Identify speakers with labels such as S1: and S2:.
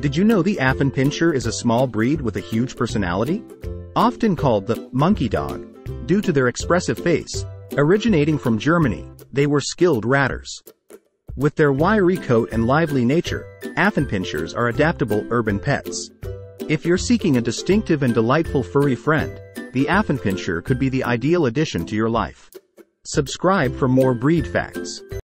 S1: Did you know the Affenpinscher is a small breed with a huge personality? Often called the monkey dog, due to their expressive face. Originating from Germany, they were skilled ratters. With their wiry coat and lively nature, Affenpinschers are adaptable urban pets. If you're seeking a distinctive and delightful furry friend, the Affenpinscher could be the ideal addition to your life. Subscribe for more breed facts.